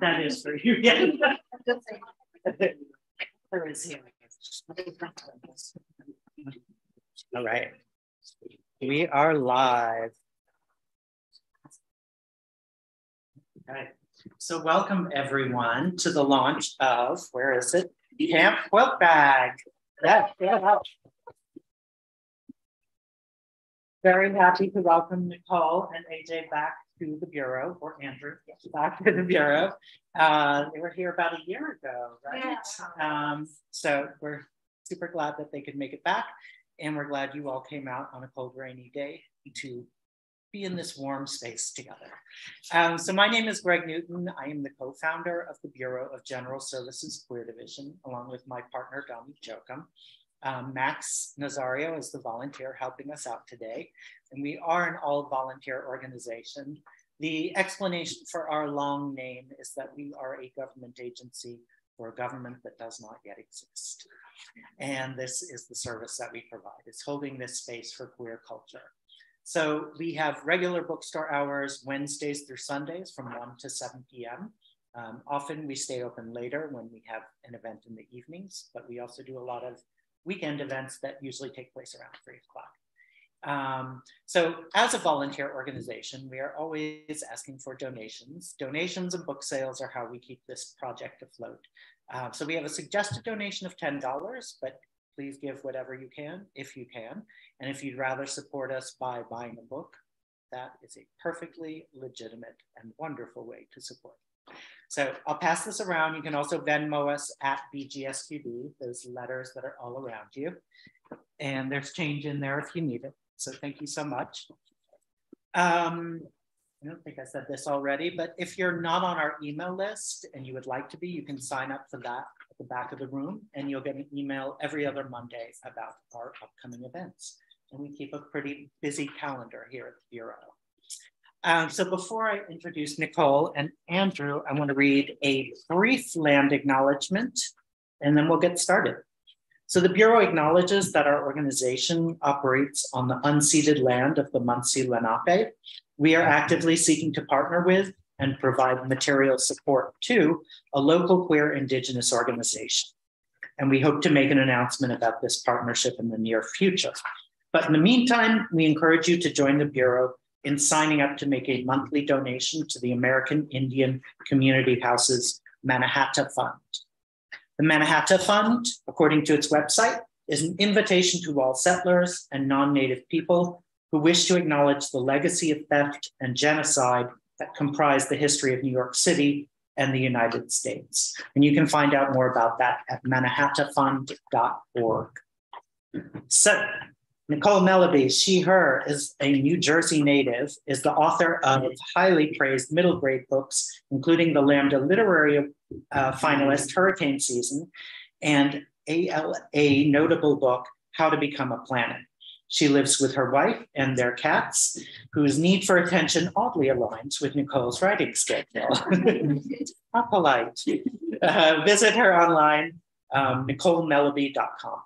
That is for you. Yeah. Where is he? All right. We are live. Okay. So welcome everyone to the launch of, where is it? Camp Quiltbag. Yeah, yeah. Very happy to welcome Nicole and AJ back to the Bureau, or Andrew back to the Bureau. Uh, they were here about a year ago, right? Yeah. Um, so we're super glad that they could make it back. And we're glad you all came out on a cold, rainy day to be in this warm space together. Um, so my name is Greg Newton. I am the co-founder of the Bureau of General Services Queer Division, along with my partner, Donnie Jochum. Um, Max Nazario is the volunteer helping us out today, and we are an all volunteer organization. The explanation for our long name is that we are a government agency for a government that does not yet exist. And this is the service that we provide. It's holding this space for queer culture. So we have regular bookstore hours Wednesdays through Sundays from 1 to 7 p.m. Um, often we stay open later when we have an event in the evenings, but we also do a lot of weekend events that usually take place around three o'clock. Um, so as a volunteer organization, we are always asking for donations. Donations and book sales are how we keep this project afloat. Uh, so we have a suggested donation of $10, but please give whatever you can, if you can. And if you'd rather support us by buying a book, that is a perfectly legitimate and wonderful way to support. So I'll pass this around. You can also Venmo us at BGSQD, those letters that are all around you. And there's change in there if you need it. So thank you so much. Um, I don't think I said this already, but if you're not on our email list and you would like to be, you can sign up for that at the back of the room and you'll get an email every other Monday about our upcoming events. And we keep a pretty busy calendar here at the Bureau. Um, so before I introduce Nicole and Andrew, I want to read a brief land acknowledgement and then we'll get started. So the Bureau acknowledges that our organization operates on the unceded land of the Munsee Lenape. We are actively seeking to partner with and provide material support to a local queer Indigenous organization. And we hope to make an announcement about this partnership in the near future. But in the meantime, we encourage you to join the Bureau in signing up to make a monthly donation to the American Indian Community Houses Mannahatta Fund. The Mannahatta Fund, according to its website, is an invitation to all settlers and non native people who wish to acknowledge the legacy of theft and genocide that comprise the history of New York City and the United States. And you can find out more about that at mannahattafund.org. So, Nicole Melleby, she, her, is a New Jersey native, is the author of highly praised middle grade books, including the Lambda Literary uh, finalist Hurricane Season and ALA notable book, How to Become a Planet. She lives with her wife and their cats, whose need for attention oddly aligns with Nicole's writing schedule. How polite. Uh, visit her online, um, NicoleMelleby.com.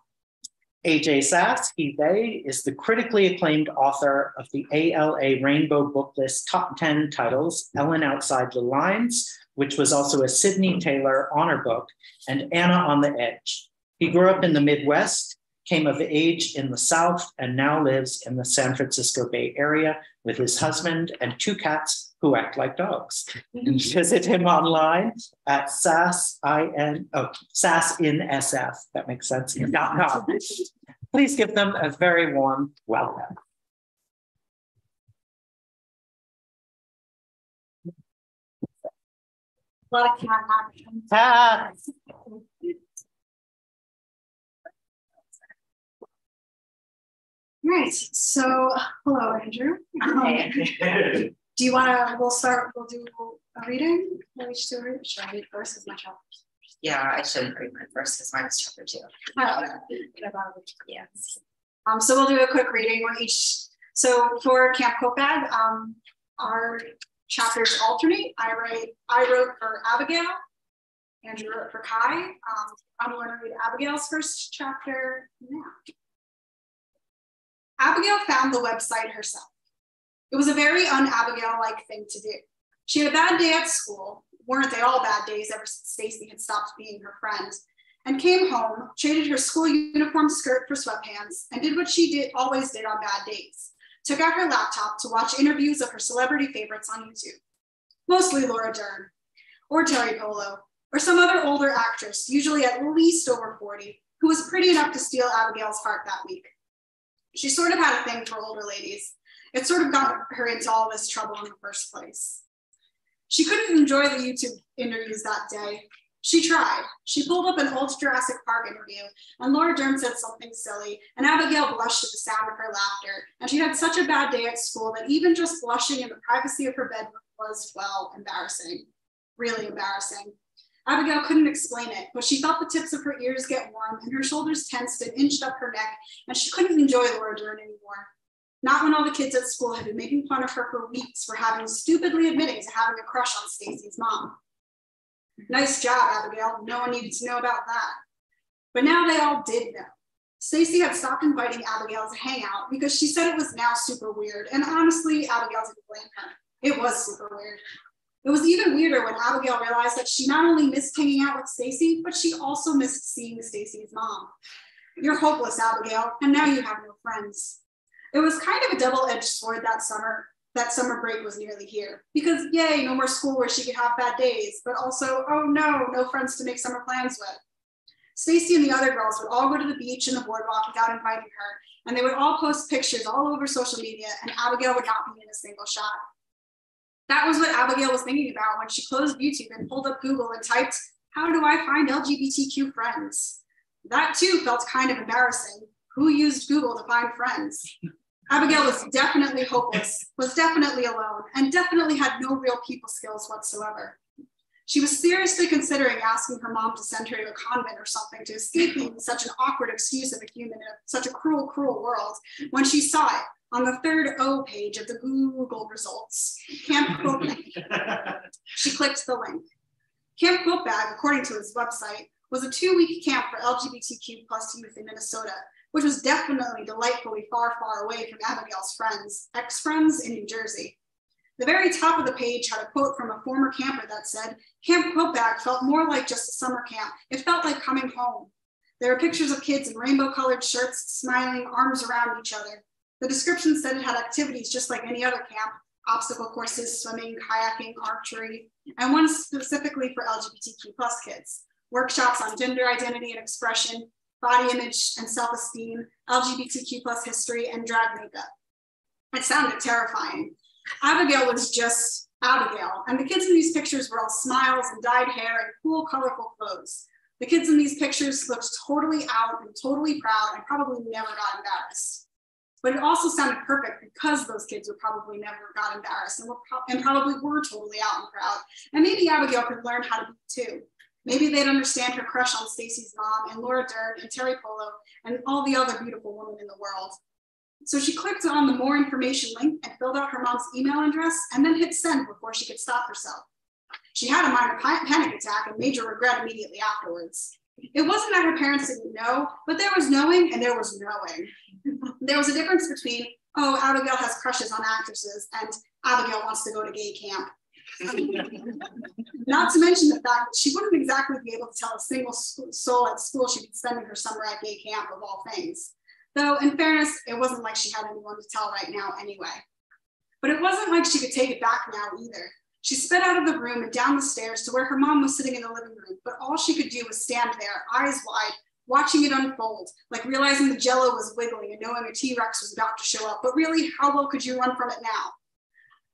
AJ Sass, he, they, is the critically acclaimed author of the ALA Rainbow Book List Top 10 titles, Ellen Outside the Lines, which was also a Sydney Taylor honor book, and Ana on the Edge. He grew up in the Midwest, came of age in the South, and now lives in the San Francisco Bay Area with his husband and two cats who act like dogs. Mm-hmm. Visit him online at SAS oh, in oh SAS in SF. That makes sense. Please give them a very warm welcome. A lot of cat action. Right. So, hello, Andrew. Hi. do you want to? We'll start. We'll do a reading. We'll each do a reading. Should I read first as my chapter? Yeah, I shouldn't read my first because mine is chapter two. Oh, yeah. Um, so we'll do a quick reading. We're each. So for Camp Bag, um, our chapters alternate. I write, I wrote for Abigail, Andrew wrote for Kai. Um, I'm going to read Abigail's first chapter. Abigail found the website herself. It was a very un-Abigail-like thing to do. She had a bad day at school, weren't they all bad days ever since Stacy had stopped being her friend, and came home, traded her school uniform skirt for sweatpants, and did what she did always did on bad days. Took out her laptop to watch interviews of her celebrity favorites on YouTube, mostly Laura Dern, or Teri Polo, or some other older actress, usually at least over 40, who was pretty enough to steal Abigail's heart that week. She sort of had a thing for older ladies. It sort of got her into all this trouble in the first place. She couldn't enjoy the YouTube interviews that day. She tried. She pulled up an old Jurassic Park interview, and Laura Dern said something silly, and Abigail blushed at the sound of her laughter. And she had such a bad day at school that even just blushing in the privacy of her bedroom was, well, embarrassing. Really embarrassing. Abigail couldn't explain it, but she felt the tips of her ears get warm and her shoulders tensed and inched up her neck, and she couldn't enjoy Laura Dern anymore. Not when all the kids at school had been making fun of her for weeks for having stupidly admitting to having a crush on Stacy's mom. Nice job, Abigail. No one needed to know about that. But now they all did know. Stacy had stopped inviting Abigail to hang out because she said it was now super weird. And honestly, Abigail didn't blame her. It was super weird. It was even weirder when Abigail realized that she not only missed hanging out with Stacy, but she also missed seeing Stacy's mom. You're hopeless, Abigail, and now you have no friends. It was kind of a double-edged sword that summer. That summer break was nearly here because yay, no more school where she could have bad days, but also, oh no, no friends to make summer plans with. Stacy and the other girls would all go to the beach and the boardwalk without inviting her, and they would all post pictures all over social media, and Abigail would not be in a single shot. That was what Abigail was thinking about when she closed YouTube and pulled up Google and typed, How do I find LGBTQ friends? That too felt kind of embarrassing. Who used Google to find friends? Abigail was definitely hopeless, was definitely alone, and definitely had no real people skills whatsoever. She was seriously considering asking her mom to send her to a convent or something to escape being such an awkward excuse of a human in such a cruel, cruel world when she saw it on the third O page of the Google results, Camp Quiltbag. she clicked the link. Camp Quiltbag, according to his website, was a two-week camp for LGBTQ plus youth in Minnesota, which was definitely delightfully far, far away from Abigail's friends, ex-friends in New Jersey. The very top of the page had a quote from a former camper that said, Camp Quiltbag felt more like just a summer camp. It felt like coming home. There were pictures of kids in rainbow colored shirts, smiling, arms around each other. The description said it had activities just like any other camp, obstacle courses, swimming, kayaking, archery, and one specifically for LGBTQ plus kids. Workshops on gender identity and expression, body image and self-esteem, LGBTQ plus history, and drag makeup. It sounded terrifying. Abigail was just Abigail, and the kids in these pictures were all smiles and dyed hair and cool, colorful clothes. The kids in these pictures looked totally out and totally proud and probably never got embarrassed. But it also sounded perfect because those kids would probably never got embarrassed and, were pro and probably were totally out and proud. And maybe Abigail could learn how to be too. Maybe they'd understand her crush on Stacy's mom and Laura Dern and Teri Polo and all the other beautiful women in the world. So she clicked on the more information link and filled out her mom's email address and then hit send before she could stop herself. She had a minor panic attack and major regret immediately afterwards. It wasn't that her parents didn't know, but there was knowing and there was knowing. There was a difference between, oh, Abigail has crushes on actresses and Abigail wants to go to gay camp. Not to mention the fact that she wouldn't exactly be able to tell a single soul at school she'd be spending her summer at gay camp of all things. Though, in fairness, it wasn't like she had anyone to tell right now anyway. But it wasn't like she could take it back now either. She sped out of the room and down the stairs to where her mom was sitting in the living room, but all she could do was stand there, eyes wide, watching it unfold, like realizing the jello was wiggling and knowing a T-Rex was about to show up. But really, how well could you run from it now?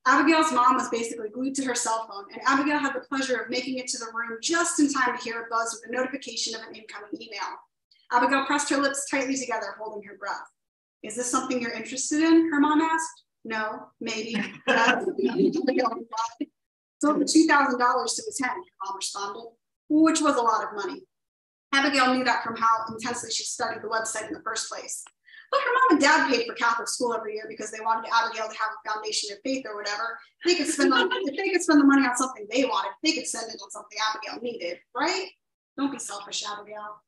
Abigail's mom was basically glued to her cell phone, and Abigail had the pleasure of making it to the room just in time to hear a buzz with a notification of an incoming email. Abigail pressed her lips tightly together, holding her breath. Is this something you're interested in? Her mom asked. No, maybe. it's over $2,000 to attend, her mom responded, which was a lot of money. Abigail knew that from how intensely she studied the website in the first place. but her mom and dad paid for Catholic school every year because they wanted Abigail to have a foundation of faith or whatever. They could spend on if they could spend the money on something they wanted, they could spend it on something Abigail needed, right? Don't be selfish, Abigail.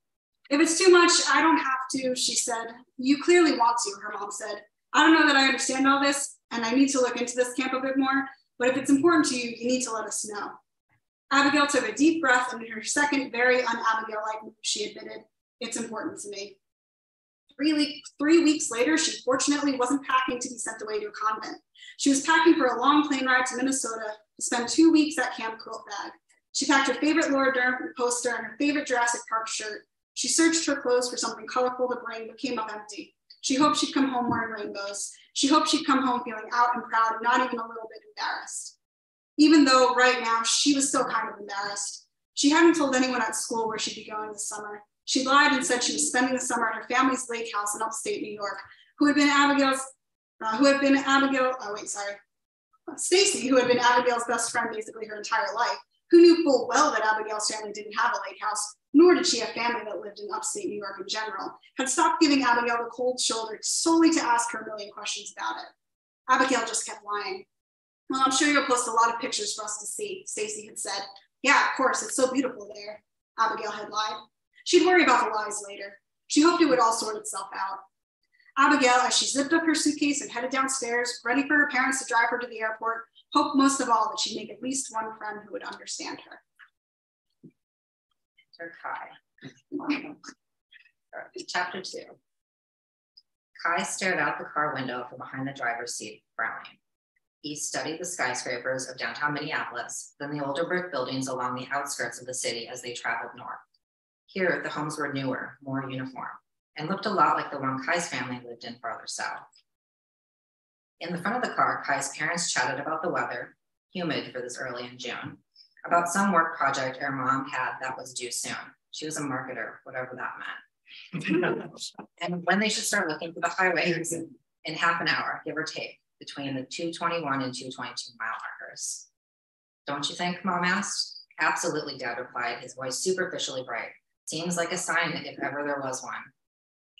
If it's too much, I don't have to, she said. You clearly want to, her mom said. I don't know that I understand all this, and I need to look into this camp a bit more, but if it's important to you, you need to let us know. Abigail took a deep breath, and in her second, very un-Abigail like move, she admitted, It's important to me. Three, three weeks later, she fortunately wasn't packing to be sent away to a convent. She was packing for a long plane ride to Minnesota to spend two weeks at Camp Quiltbag. She packed her favorite Laura Dern poster and her favorite Jurassic Park shirt. She searched her clothes for something colorful to bring, but came up empty. She hoped she'd come home wearing rainbows. She hoped she'd come home feeling out and proud, not even a little bit embarrassed. Even though right now she was still kind of embarrassed. She hadn't told anyone at school where she'd be going this summer. She lied and said she was spending the summer at her family's lake house in upstate New York, who had been Abigail's, uh, who had been Abigail, oh wait, sorry, Stacy, who had been Abigail's best friend basically her entire life, who knew full well that Abigail's family didn't have a lake house, nor did she have family that lived in upstate New York in general, had stopped giving Abigail the cold shoulder solely to ask her a million questions about it. Abigail just kept lying. Well, I'm sure you'll post a lot of pictures for us to see, Stacy had said. Yeah, of course, it's so beautiful there, Abigail had lied. She'd worry about the lies later. She hoped it would all sort itself out. Abigail, as she zipped up her suitcase and headed downstairs, ready for her parents to drive her to the airport, hoped most of all that she'd make at least one friend who would understand her. Enter Kai. Chapter two. Kai stared out the car window from behind the driver's seat, frowning. He studied the skyscrapers of downtown Minneapolis, then the older brick buildings along the outskirts of the city as they traveled north. Here, the homes were newer, more uniform, and looked a lot like the one Kai's family lived in farther south. In the front of the car, Kai's parents chatted about the weather, humid for this early in June, about some work project her mom had that was due soon. She was a marketer, whatever that meant. and when they should start looking for the highways in half an hour, give or take, between the 221 and 222 mile markers. Don't you think, mom asked? Absolutely, dad replied, his voice superficially bright. Seems like a sign if ever there was one.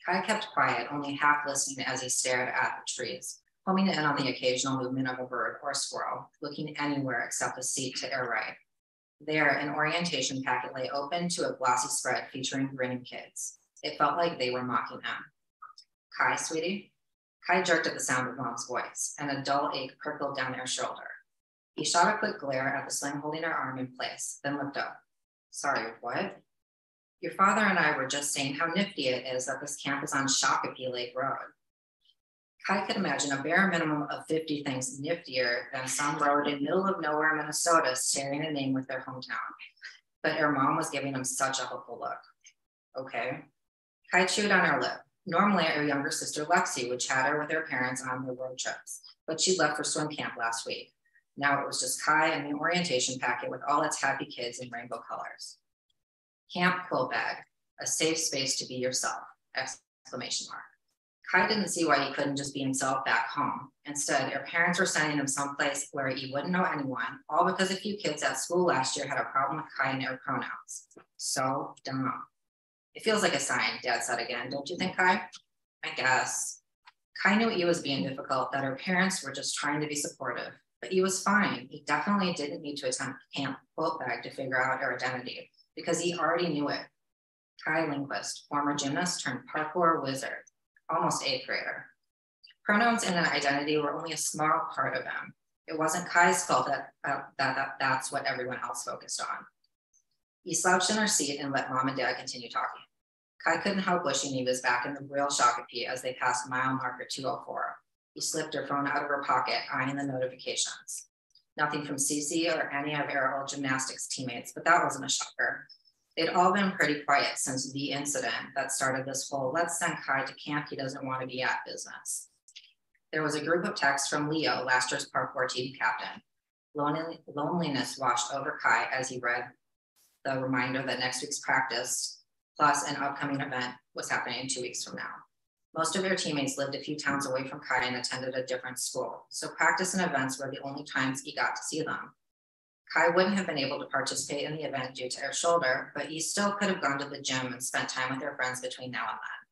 Kai kept quiet, only half listening as he stared at the trees, homing in on the occasional movement of a bird or a squirrel, looking anywhere except the seat to air right. There, an orientation packet lay open to a glossy spread featuring grinning kids. It felt like they were mocking him. Kai, sweetie? Kai jerked at the sound of mom's voice, and a dull ache prickled down her shoulder. He shot a quick glare at the sling holding her arm in place, then looked up. Sorry, what? Your father and I were just saying how nifty it is that this camp is on Shakopee Lake Road. Kai could imagine a bare minimum of 50 things niftier than some road in middle of nowhere, Minnesota, sharing a name with their hometown. But her mom was giving him such a hopeful look. Okay. Kai chewed on her lip. Normally, her younger sister Lexi would chatter with her parents on their road trips, but she left for swim camp last week. Now it was just Kai and the orientation packet with all its happy kids in rainbow colors. Camp Quiltbag, a safe space to be yourself, exclamation mark. Kai didn't see why he couldn't just be himself back home. Instead, her parents were sending him someplace where he wouldn't know anyone, all because a few kids at school last year had a problem with Kai and their pronouns. So dumb. It feels like a sign, Dad said again. Don't you think, Kai? I guess. Kai knew he was being difficult, that her parents were just trying to be supportive, but he was fine. He definitely didn't need to attend Camp Quiltbag to figure out her identity because he already knew it. Kai Lindquist, former gymnast turned parkour wizard, almost eighth grader. Pronouns and an identity were only a small part of him. It wasn't Kai's fault that, uh, that, that that's what everyone else focused on. He slouched in her seat and let mom and dad continue talking. Kai couldn't help wishing he was back in the real Shakopee as they passed mile marker 204. He slipped her phone out of her pocket, eyeing the notifications. Nothing from Cece or any of our old gymnastics teammates, but that wasn't a shocker. They'd all been pretty quiet since the incident that started this whole let's send Kai to camp he doesn't want to be at business. There was a group of texts from Leo, last year's parkour team captain. loneliness washed over Kai as he read the reminder that next week's practice plus an upcoming event was happening two weeks from now. Most of their teammates lived a few towns away from Kai and attended a different school, so practice and events were the only times he got to see them. Kai wouldn't have been able to participate in the event due to her shoulder, but he still could have gone to the gym and spent time with her friends between now and then.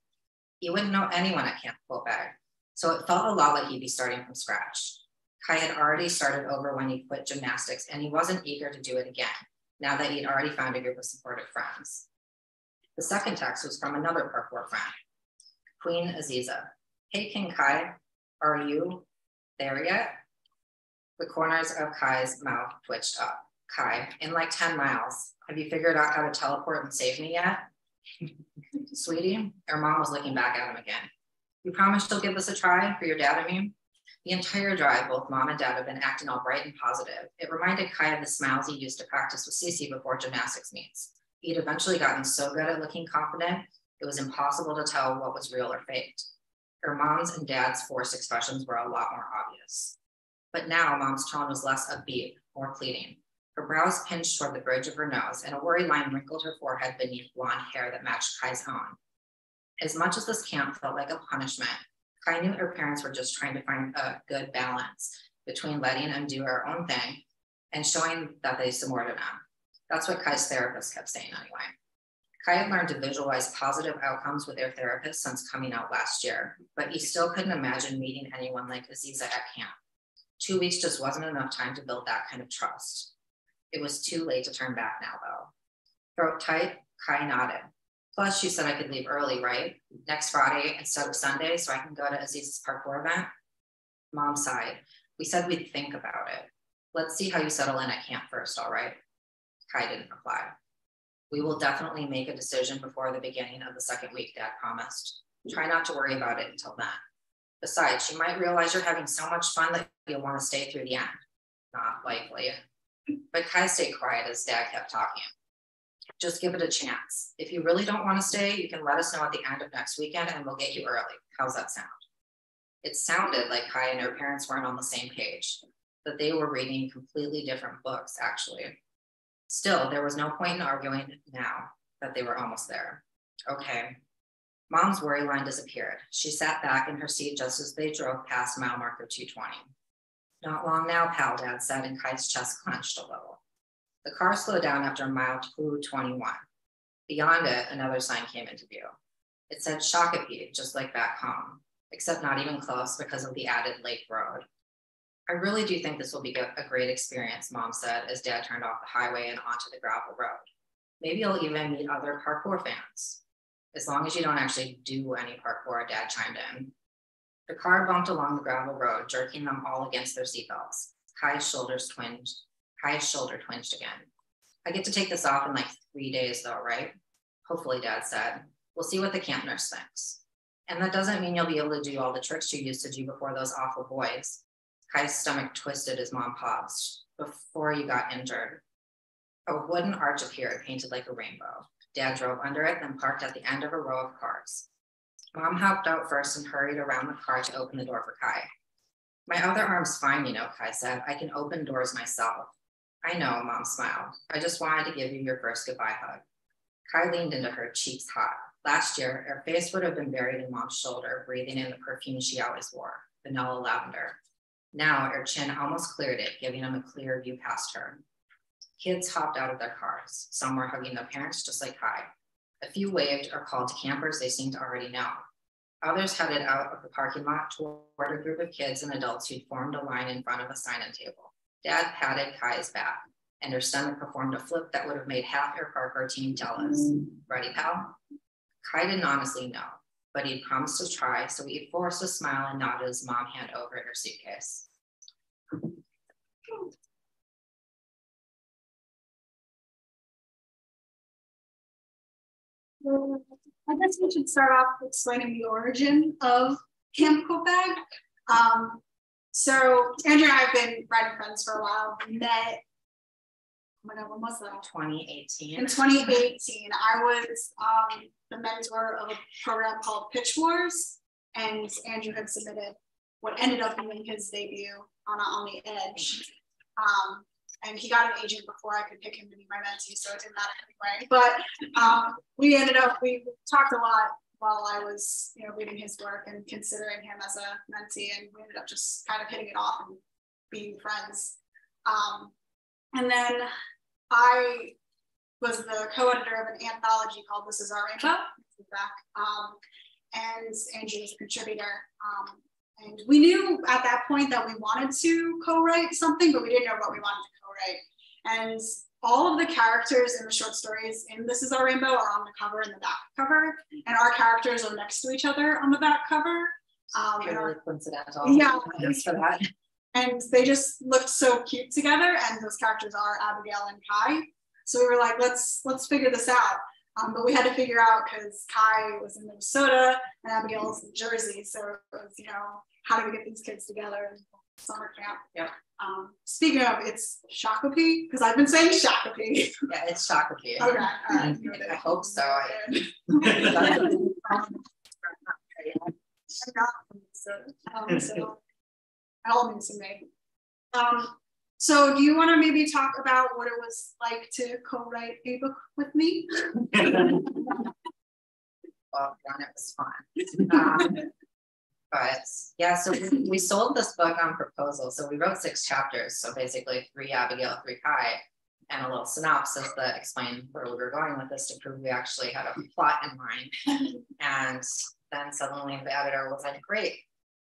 He wouldn't know anyone at Camp Quiltbag, so it felt a lot like he'd be starting from scratch. Kai had already started over when he quit gymnastics, and he wasn't eager to do it again, now that he'd already found a group of supportive friends. The second text was from another parkour friend, Queen Aziza. Hey, King Kai, are you there yet? The corners of Kai's mouth twitched up. Kai, in like 10 miles, have you figured out how to teleport and save me yet? Sweetie, her mom was looking back at him again. You promise you'll give this a try for your dad and me? The entire drive, both mom and dad have been acting all bright and positive. It reminded Kai of the smiles he used to practice with Cece before gymnastics meets. He'd eventually gotten so good at looking confident, it was impossible to tell what was real or faked. Her mom's and dad's forced expressions were a lot more obvious. But now mom's tone was less upbeat, more pleading. Her brows pinched toward the bridge of her nose, and a worry line wrinkled her forehead beneath blonde hair that matched Kai's own. As much as this camp felt like a punishment, Kai knew her parents were just trying to find a good balance between letting them do her own thing and showing that they supported them. That's what Kai's therapist kept saying anyway. Kai had learned to visualize positive outcomes with their therapist since coming out last year, but he still couldn't imagine meeting anyone like Aziza at camp. Two weeks just wasn't enough time to build that kind of trust. It was too late to turn back now, though. Throat tight, Kai nodded. Plus, you said I could leave early, right? Next Friday instead of Sunday, so I can go to Aziz's parkour event. Mom sighed. We said we'd think about it. Let's see how you settle in at camp first, all right? Kai didn't reply. We will definitely make a decision before the beginning of the second week, Dad promised. Try not to worry about it until then. Besides, you might realize you're having so much fun that you'll want to stay through the end. Not likely. But Kai stayed quiet as Dad kept talking just give it a chance. If you really don't want to stay, you can let us know at the end of next weekend and we'll get you early. How's that sound? It sounded like Kai and her parents weren't on the same page, that they were reading completely different books, actually. Still, there was no point in arguing now that they were almost there. Okay. Mom's worry line disappeared. She sat back in her seat just as they drove past mile marker 220. Not long now, pal, Dad said, and Kai's chest clenched a little. The car slowed down after mile 221. Beyond it, another sign came into view. It said Shakopee, just like back home, except not even close because of the added lake road. I really do think this will be a great experience, mom said as dad turned off the highway and onto the gravel road. Maybe you'll even meet other parkour fans. As long as you don't actually do any parkour, dad chimed in. The car bumped along the gravel road, jerking them all against their seatbelts. Kai's shoulders twinged Kai's shoulder twinged again. I get to take this off in like three days though, right? Hopefully, dad said. We'll see what the camp nurse thinks. And that doesn't mean you'll be able to do all the tricks you used to do before those awful boys. Kai's stomach twisted as mom paused. Before you got injured. A wooden arch appeared, painted like a rainbow. Dad drove under it, then parked at the end of a row of cars. Mom hopped out first and hurried around the car to open the door for Kai. My other arm's fine, you know, Kai said. I can open doors myself. I know, mom smiled. I just wanted to give you your first goodbye hug. Kai leaned into her, cheeks hot. Last year, her face would have been buried in mom's shoulder, breathing in the perfume she always wore, vanilla lavender. Now, her chin almost cleared it, giving him a clear view past her. Kids hopped out of their cars. Some were hugging their parents, just like Kai. A few waved or called to campers they seemed to already know. Others headed out of the parking lot toward a group of kids and adults who'd formed a line in front of a sign-in table. Dad patted Kai's back, and her stomach performed a flip that would have made half her parkour team jealous. Ready, pal? Kai didn't honestly know, but he'd promised to try, so he forced a smile and nodded his mom hand over her suitcase. I guess we should start off explaining the origin of Camp Quiltbag. Um, so Andrew and I have been writing friends for a while. We met, oh my God, when was that? 2018. In 2018, I was um, the mentor of a program called Pitch Wars, and Andrew had submitted what ended up being his debut on On the Edge. Um, and he got an agent before I could pick him to be my mentee, so it didn't matter anyway. But um, we ended up, we talked a lot while I was, you know, reading his work and considering him as a mentee, and we ended up just kind of hitting it off and being friends. Um, and then I was the co-editor of an anthology called This Is Our Rainbow. Back. Um, and Andrew was a contributor. Um, and we knew at that point that we wanted to co-write something, but we didn't know what we wanted to co-write. And all of the characters in the short stories in This Is Our Rainbow are on the cover and the back cover, and our characters are next to each other on the back cover. Um, Purely coincidental. Yeah. For that. And they just looked so cute together, and those characters are Abigail and Kai. So we were like, let's let's figure this out. Um, but we had to figure out because Kai was in Minnesota and Abigail was in Jersey. So it was, you know, how do we get these kids together in summer camp? Yeah. Um, speaking of, it's Shakopee because I've been saying Shakopee. Yeah, it's Shakopee. okay. Right. I hope so. um, so elements to me. Um, so do you want to maybe talk about what it was like to co-write a book with me? well, it was fun. Um, but yeah, so we, we sold this book on proposal. So we wrote six chapters. So basically three Abigail, three Kai, and a little synopsis that explained where we were going with this to prove we actually had a plot in mind. and then suddenly the editor was like, great,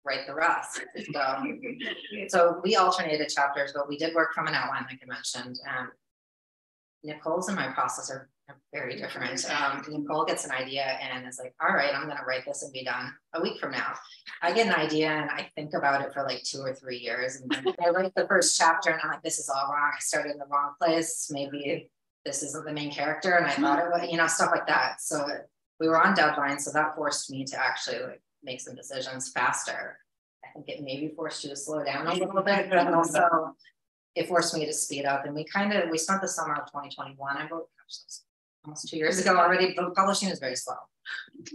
write the rest. So, so we alternated chapters, but we did work from an outline, like I mentioned. And Nicole's and my process very different. Um, Nicole gets an idea and is like, all right, I'm going to write this and be done a week from now. I get an idea and I think about it for like two or three years. And I write the first chapter and I'm like, this is all wrong. I started in the wrong place. Maybe this isn't the main character. And I thought it was, you know, stuff like that. So we were on deadline. So that forced me to actually like make some decisions faster. I think it maybe forced you to slow down a little bit, but also it forced me to speed up. And we kind of we spent the summer of 2021. I wrote almost two years ago already, but publishing is very slow.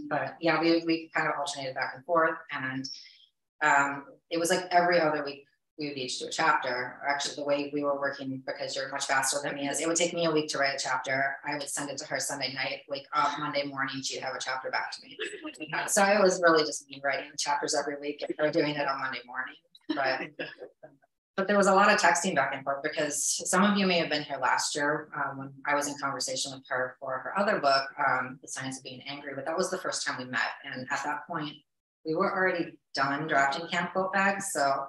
But yeah, we we kind of alternated back and forth, and um, it was like every other week we would each do a chapter. Actually, the way we were working, because you're much faster than me, is it would take me a week to write a chapter. I would send it to her Sunday night, wake up Monday morning, she'd have a chapter back to me. so it was really just me writing chapters every week and her doing it on Monday morning. But but there was a lot of texting back and forth because some of you may have been here last year um, when I was in conversation with her for her other book, um, The Science of Being Angry. But that was the first time we met, and at that point, we were already done drafting Camp Quiltbags. So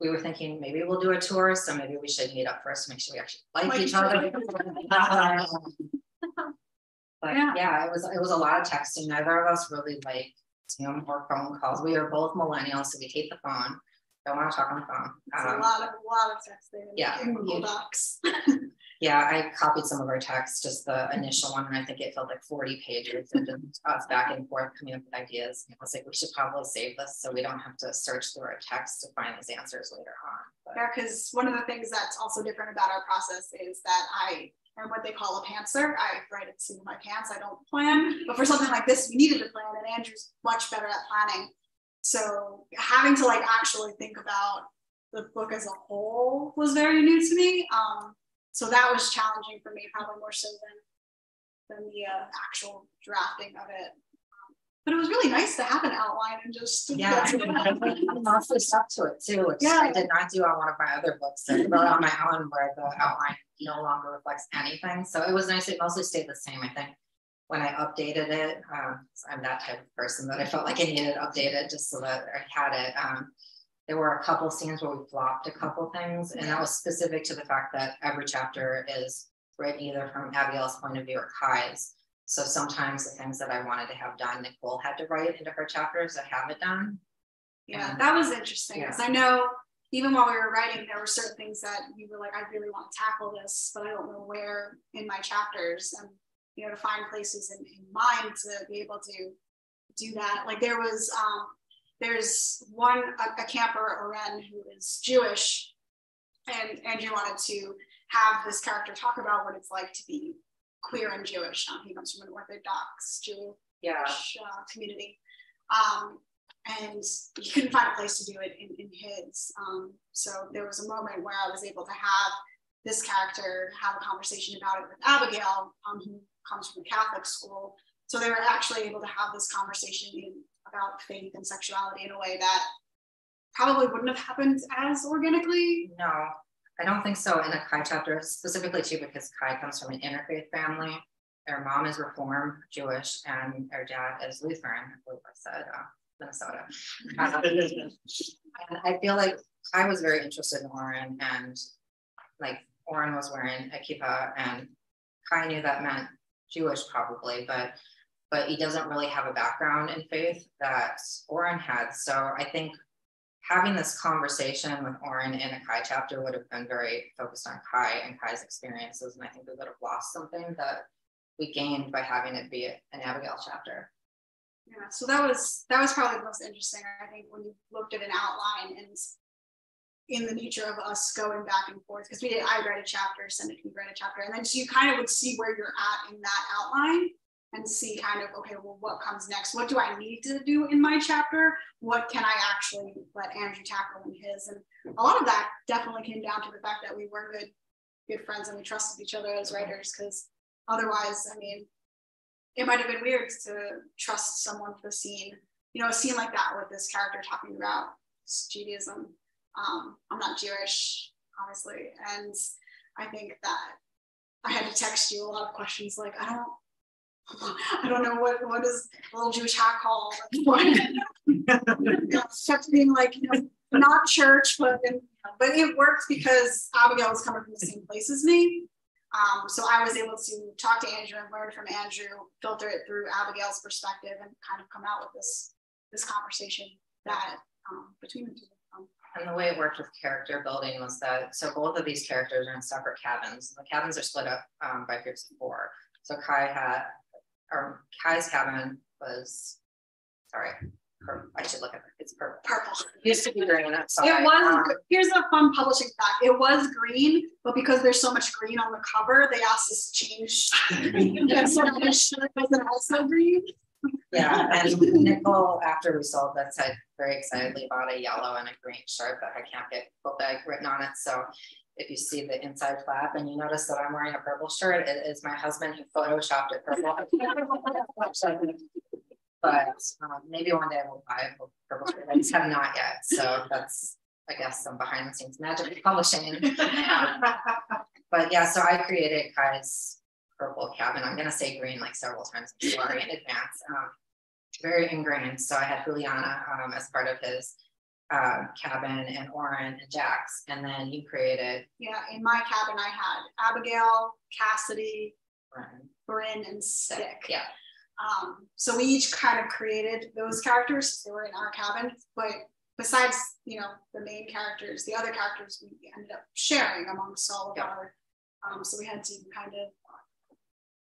we were thinking maybe we'll do a tour, so maybe we should meet up first to make sure we actually like, like each other. but yeah. yeah, it was it was a lot of texting. Neither of us really like Zoom or phone calls. We are both millennials, so we hate the phone. Don't want to talk on the phone. It's um, a lot of a lot of texting. Yeah, in Google Docs. yeah, I copied some of our text, just the initial one, and I think it felt like 40 pages and just us back and forth coming up with ideas. And I was like, we should probably save this so we don't have to search through our text to find these answers later on. But, yeah, because one of the things that's also different about our process is that I am what they call a pantser. I write it to my pants. I don't plan, but for something like this, we needed to plan, and Andrew's much better at planning. So having to like actually think about the book as a whole was very new to me. Um, so that was challenging for me, probably more so than than the uh, actual drafting of it. Um, but it was really nice to have an outline and just yeah, I'm also stuck to it too, which yeah. I did not do on one of my other books. I wrote on my own where the outline no longer reflects anything. So it was nice. It mostly stayed the same, I think when I updated it, um, I'm that type of person that I felt like I needed updated just so that I had it. Um, there were a couple scenes where we flopped a couple things, and that was specific to the fact that every chapter is written either from Abigail's point of view or Kai's. So sometimes the things that I wanted to have done, Nicole had to write into her chapters to have it done. Yeah, and, that was interesting because yeah. I know even while we were writing, there were certain things that we were like, I really want to tackle this, but I don't know where in my chapters. And you know, to find places in, in mind to be able to do that. Like there was, um, there's one, a, a camper, Oren, who is Jewish, and Andrew wanted to have this character talk about what it's like to be queer and Jewish. Um, he comes from an Orthodox Jewish yeah. uh, community. Um, and he couldn't find a place to do it in, in his. Um, so there was a moment where I was able to have this character have a conversation about it with Abigail, um, who comes from a Catholic school. So they were actually able to have this conversation about faith and sexuality in a way that probably wouldn't have happened as organically. No, I don't think so in a Kai chapter, specifically too, because Kai comes from an interfaith family. Their mom is Reform Jewish and their dad is Lutheran, I believe I said, uh, Minnesota. and I feel like I was very interested in Oren and like Oren was wearing a kippah and Kai knew that meant Jewish probably, but but he doesn't really have a background in faith that Oren had. So I think having this conversation with Oren in a Kai chapter would have been very focused on Kai and Kai's experiences. And I think we would have lost something that we gained by having it be an Abigail chapter. Yeah, so that was that was probably the most interesting. I think when you looked at an outline and in the nature of us going back and forth because we did I read a chapter, send it to me, read a chapter, and then so you kind of would see where you're at in that outline and see kind of okay, well, what comes next? What do I need to do in my chapter? What can I actually let Andrew tackle in his? And a lot of that definitely came down to the fact that we were good, good friends and we trusted each other as writers because otherwise, I mean, it might have been weird to trust someone for the scene. You know, a scene like that with this character talking about Judaism. Um, I'm not Jewish, obviously, and I think that I had to text you a lot of questions like, I don't I don't know what what is a little Jewish hat called. kept being like, you know, not church, but but it worked because Abigail was coming from the same place as me. Um, so I was able to talk to Andrew and learn from Andrew, filter it through Abigail's perspective, and kind of come out with this this conversation that um, between the two. And the way it worked with character building was that so both of these characters are in separate cabins. The cabins are split up um, by groups of four. So Kai had, or Kai's cabin was, sorry, purple. I should look at it. It's purple. Purple. It used to be green. I'm. It was. Um, here's a fun publishing fact. It was green, but because there's so much green on the cover, they asked us to change. and so the shirt wasn't also green. Yeah, and Nicole, after we sold that, said very excitedly about a yellow and a green shirt that I can't get book bag written on it. So if you see the inside flap and you notice that I'm wearing a purple shirt, it is my husband who photoshopped it purple but um, maybe one day I will buy a purple screen. I just have not yet. So that's, I guess, some behind the scenes magic publishing. Um, but yeah, so I created Kai's purple cabin. I'm going to say green like several times. sorry in advance. Um, very ingrained. So I had Juliana um, as part of his uh, cabin and Oren and Jax. And then you created. Yeah, in my cabin, I had Abigail, Cassidy, Bryn, and Stick. Yeah. Um, so we each kind of created those characters. They were in our cabin, but besides, you know, the main characters, the other characters we ended up sharing amongst all of yeah. our. Um, so we had to kind of,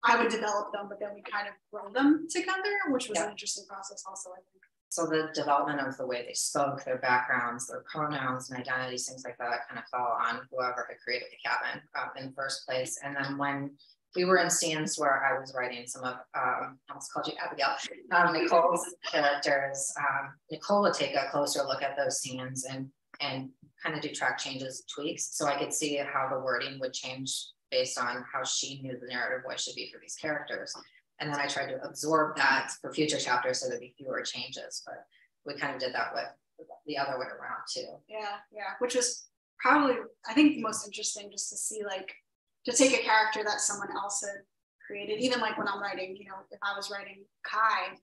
I would develop them, but then we kind of grow them together, which was yeah. an interesting process, also. I think. So the development of the way they spoke, their backgrounds, their pronouns and identities, things like that, kind of fell on whoever had created the cabin um, in the first place. And then when we were in scenes where I was writing some of, um, I almost called you Abigail, um, Nicole's characters. Um, Nicole would take a closer look at those scenes and and kind of do track changes, tweaks, so I could see how the wording would change based on how she knew the narrative voice should be for these characters. And then I tried to absorb that for future chapters so there'd be fewer changes. But we kind of did that with the other way around too. Yeah, yeah, which was probably I think the most interesting just to see like to take a character that someone else had created, even like when I'm writing, you know, if I was writing Kai,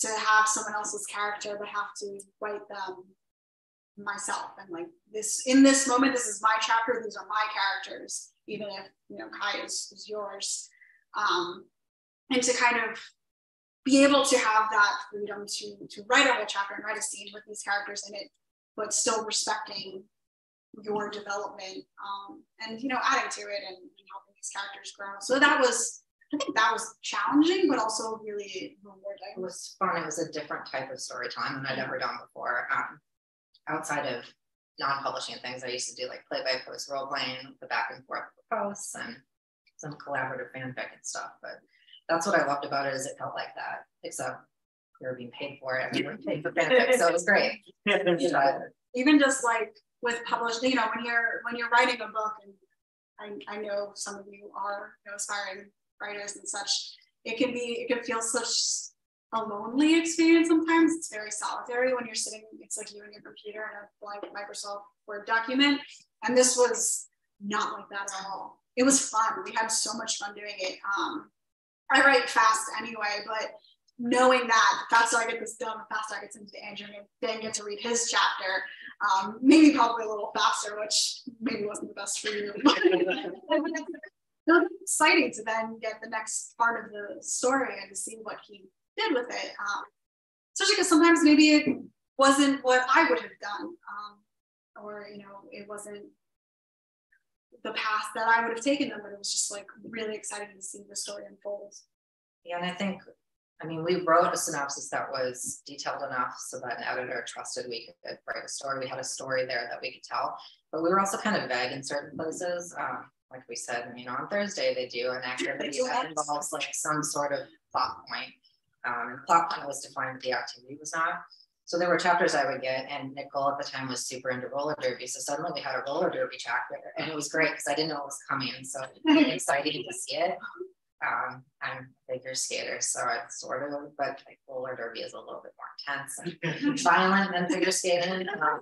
to have someone else's character, but have to write them myself and like this in this moment, this is my chapter, these are my characters, even if you know Kai is, is yours. Um, and to kind of be able to have that freedom to to write a whole chapter and write a scene with these characters in it, but still respecting your development um, and you know adding to it and, and, helping these characters grow so that was i think that was challenging but also really rewarding it was fun it was a different type of storytelling than i'd ever done before um, outside of non-publishing things. I used to do like play-by-post role-playing the back and forth posts and some collaborative fanfic and stuff but that's what i loved about it is it felt like that except we were being paid for it and we were paid for fanfic so it was great. Even just like with published, you know, when you're when you're writing a book, and I, I know some of you are you know, aspiring writers and such, it can be it can feel such a lonely experience sometimes. It's very solitary when you're sitting, it's like you and your computer in a blank Microsoft Word document. And this was not like that at all. It was fun. We had so much fun doing it. Um, I write fast anyway, but knowing that the faster I get this done, the faster I get into Andrew and then get to read his chapter. Um, maybe probably a little faster, which maybe wasn't the best for you. exciting to then get the next part of the story and to see what he did with it. Um, especially because sometimes maybe it wasn't what I would have done, um, or you know, it wasn't the path that I would have taken them, but it was just like really exciting to see the story unfold. Yeah, and I think, I mean, we wrote a synopsis that was detailed enough so that an editor trusted we could write a story. We had a story there that we could tell, but we were also kind of vague in certain places. Um, like we said, I mean, on Thursday they do an activity that involves like some sort of plot point. Um, plot point was defined, but the activity was not. So there were chapters I would get, and Nicole at the time was super into roller derby. So suddenly we had a roller derby chapter, and it was great because I didn't know it was coming. So I was excited to see it. Um, I'm a figure skater, so it's sort of, but like roller derby is a little bit more intense and violent than figure skating. Um,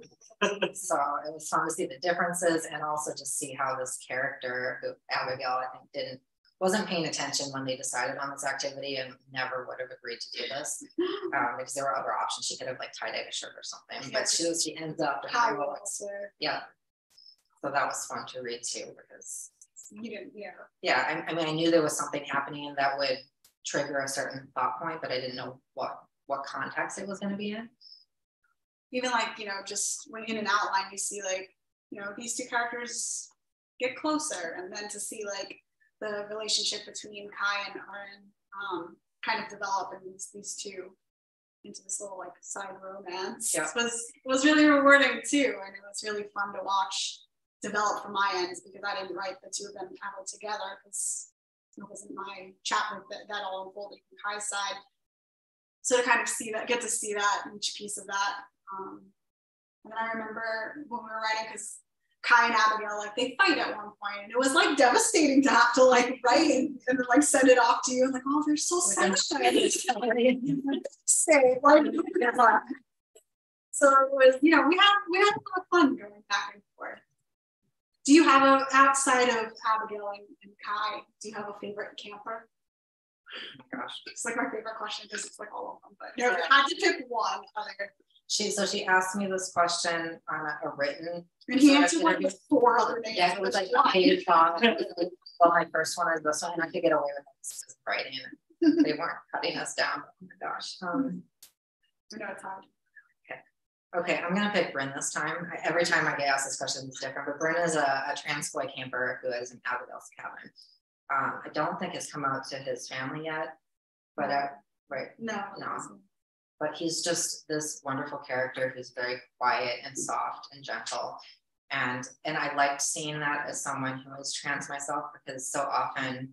so it was fun to see the differences and also just see how this character, who Abigail, I think didn't wasn't paying attention when they decided on this activity and never would have agreed to do this um, because there were other options. She could have like tied a shirt or something, but she she ends up yeah. So that was fun to read too because you didn't yeah yeah I, I mean I knew there was something happening that would trigger a certain thought point, but I didn't know what what context it was going to be in. Even like you know just when in an outline you see like you know these two characters get closer and then to see like the relationship between Kai and Aaron um, kind of develop in these, these two into this little like side romance yeah. was was really rewarding too and it was really fun to watch develop from my end because I didn't write the two of them travel together because it wasn't my chapter that, that all unfolded from Kai's side. So to kind of see that, get to see that each piece of that. Um, and then I remember when we were writing, because Kai and Abigail, like they fight at one point, and it was like devastating to have to like write and, and like send it off to you. And like, oh, they're so sad. Say like, so it was, you know, we had we had a lot of fun going back and forth. Do you have a outside of Abigail and, and Kai? Do you have a favorite camper? Oh gosh, it's like my favorite question because it's like all of them. But no, I had to pick one other she so she asked me this question on a, a written. And he answered like with four other names. Yeah, it was like a page long. well, my first one is this one, and I could get away with this writing. they weren't cutting us down. Oh my gosh. Um, I know it's hard. Okay. Okay, I'm gonna pick Bryn this time. I, every time I get asked this question, it's different. But Bryn is a, a trans boy camper who is in Abigail's cabin. Um, I don't think it's come out to his family yet, but uh, right. No, no but he's just this wonderful character who's very quiet and soft and gentle. And and I liked seeing that as someone who is trans myself because so often,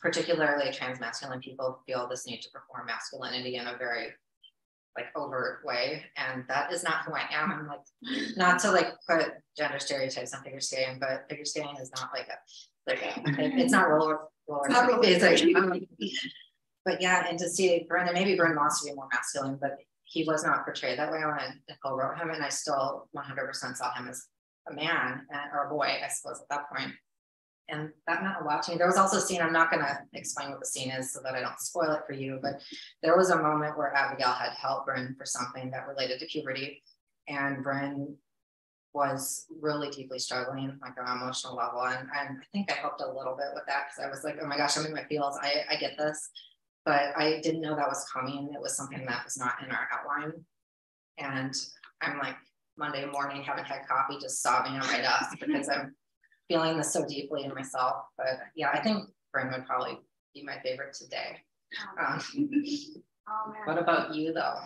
particularly trans masculine people feel this need to perform masculinity in a very like overt way. And that is not who I am. I'm like not to like put gender stereotypes on figure skating, but figure skating is not like a like a, it's not roller roller. It's like, um, but yeah, and to see Brendan, maybe Brendan wants to be more masculine, but he was not portrayed that way when Nicole wrote him, and I still 100% saw him as a man or a boy, I suppose, at that point. And that meant a lot to me. There was also a scene, I'm not going to explain what the scene is so that I don't spoil it for you, but there was a moment where Abigail had helped Bryn for something that related to puberty. And Bryn was really deeply struggling, like on an emotional level. And, and I think I helped a little bit with that because I was like, oh my gosh, I'm in my feels. I, I get this but I didn't know that was coming. It was something that was not in our outline. And I'm like Monday morning, haven't had coffee, just sobbing on my desk because I'm feeling this so deeply in myself. But yeah, I think Bryn would probably be my favorite today. Um, oh, what about you though?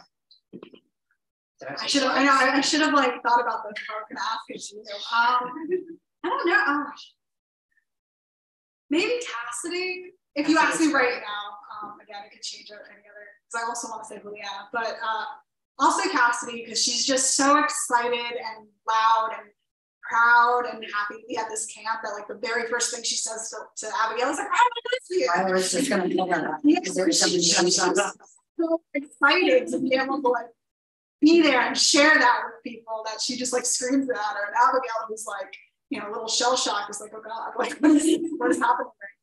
I, I should have. I know. I should have like thought about this. I was gonna ask you. Um, I don't know. Oh, maybe Cassidy. If you ask me right now, um, again, I could change out any other, because I also want to say Juliana, but uh, I'll say Cassidy because she's just so excited and loud and proud and happy to be at this camp that like the very first thing she says to, to Abigail is like, I miss you. I was just gonna tell her that. So excited to be able to like be there and share that with people that she just like screams at her. And Abigail who's like, you know, a little shell shock is like, oh God, like what is, what is happening right?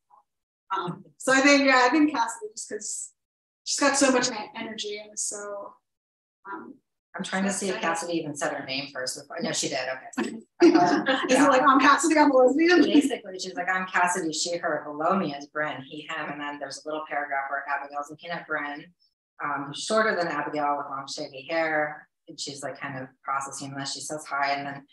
Um, So I think, yeah, I think Cassidy just because she's got so much energy and so. Um, I'm trying to see if Cassidy even said her name first before. No, she did. Okay. Is it like I'm Cassidy? I'm a lesbian. Basically, she's like, I'm Cassidy, she, her. Below me is Bryn, he, him. And then there's a little paragraph where Abigail's looking at Bryn, um, who's shorter than Abigail with long shaggy hair. And she's like kind of processing this. She says hi. And then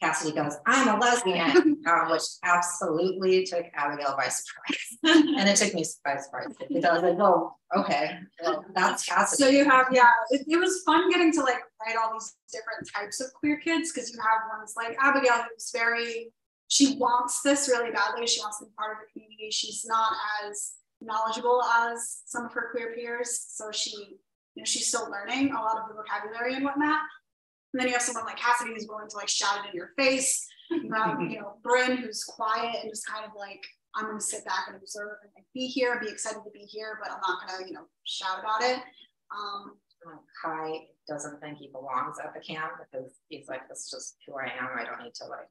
Cassidy goes, I'm a lesbian, um, which absolutely took Abigail by surprise. and it took me by surprise because I was like, oh, okay, well, that's Cassidy. So you have, yeah, it, it, was fun getting to like write all these different types of queer kids because you have ones like Abigail who's very, she wants this really badly. She wants to be part of the community. She's not as knowledgeable as some of her queer peers. So she, you know, she's still learning a lot of the vocabulary and whatnot. And then you have someone like Cassidy who's willing to like shout it in your face. You have, you know, Bryn who's quiet and just kind of like, I'm gonna sit back and observe and like be here, be excited to be here, but I'm not gonna, you know, shout about it. Um, Kai doesn't think he belongs at the camp because he's like, this is just who I am. I don't need to like